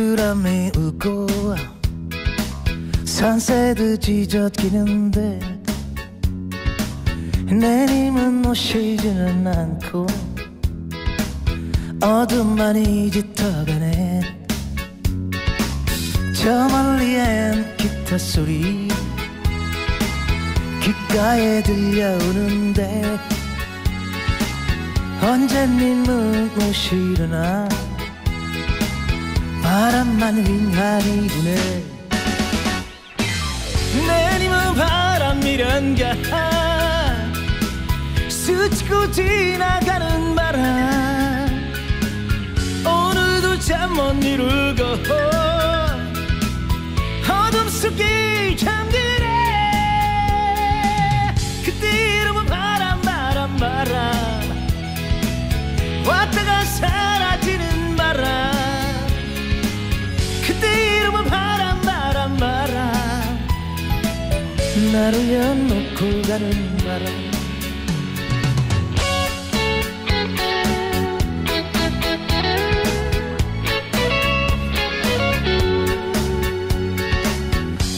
귀뚜라미 울고 산새도 찢어지는데 내림은 오시지는 않고 어둠만이 짙어가네. 저 멀리엔 기타 소리 귓가에 들려오는데 언제님은 오시려나 바람만 윙하니 부네. 내님은 바람이란가 스치고 지나가는 바람. 오늘도 잠 못 이루고 어둠 속에 나를 연놓고 가는 바람.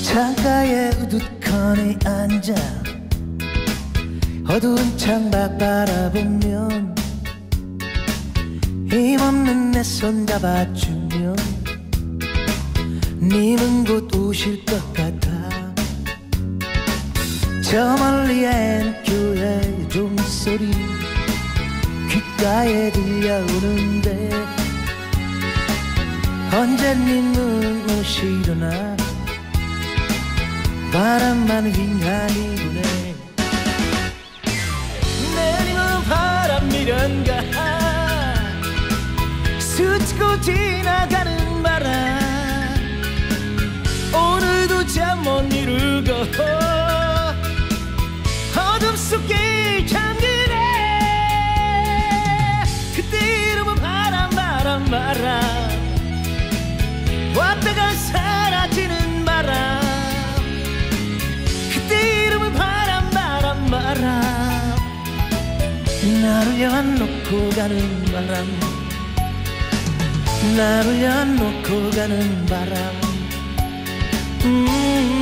창가에 우두커니 앉아 어두운 창밖 바라보면 힘없는 내 손 잡아주면 님은 곧 오실 것 같아 저 멀리엔 교회 종소리 귓가에 들려오는데 언제 님은 오시려나 바람만 윙하니 부네. 내리는 바람이란가 스치고 지나가는 바람. 오늘도 잠 못 이루고 속에 잠드네. 그때 이름은 바람 바람 바람. 왔다가 사라지는 바람. 그때 이름은 바람 바람 바람. 나를 연놓고 가는 바람. 나를 연놓고 가는 바람. 음